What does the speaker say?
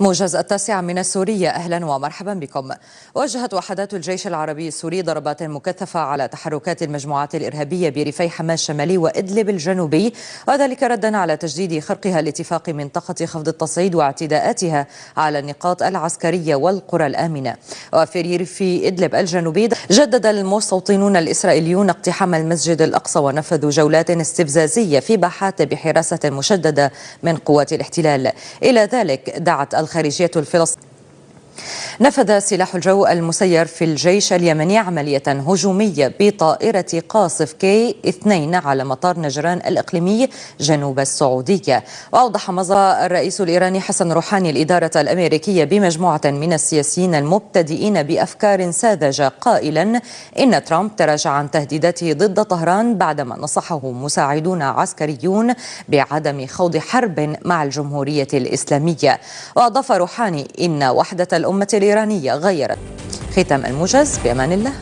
موجز التاسعة من السورية أهلا ومرحبا بكم. وجهت وحدات الجيش العربي السوري ضربات مكثفة على تحركات المجموعات الإرهابية بريفي حماس الشمالي وإدلب الجنوبي. وذلك ردا على تجديد خرقها لاتفاق منطقة خفض التصعيد واعتداءاتها على النقاط العسكرية والقرى الآمنة. وفي ريف إدلب الجنوبي جدد المستوطنون الإسرائيليون اقتحام المسجد الأقصى ونفذوا جولات استفزازية في باحات بحراسة مشددة من قوات الاحتلال. إلى ذلك دعت الخارجية الفلسطينية. نفذ سلاح الجو المسير في الجيش اليمني عملية هجومية بطائرة قاصف كي 2 على مطار نجران الإقليمي جنوب السعودية. وأوضح مظهر الرئيس الإيراني حسن روحاني الإدارة الأمريكية بمجموعة من السياسيين المبتدئين بأفكار ساذجة قائلا إن ترامب تراجع عن تهديداته ضد طهران بعدما نصحه مساعدون عسكريون بعدم خوض حرب مع الجمهورية الإسلامية. وأضاف روحاني إن وحدة الأمة الإيرانية غيرت ختام الموجز بأمان الله.